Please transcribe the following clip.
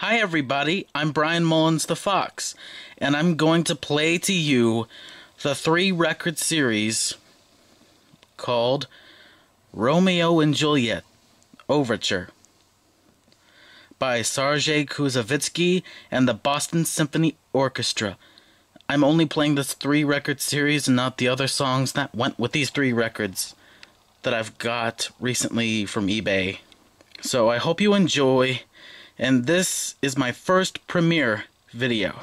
Hi, everybody. I'm Bryan Mullins the Fox, and I'm going to play to you the three record series called Romeo and Juliet Overture by Sergei Koussevitzky and the Boston Symphony Orchestra. I'm only playing this three record series and not the other songs that went with these three records that I've got recently from eBay. So I hope you enjoy, and this is my first premiere video.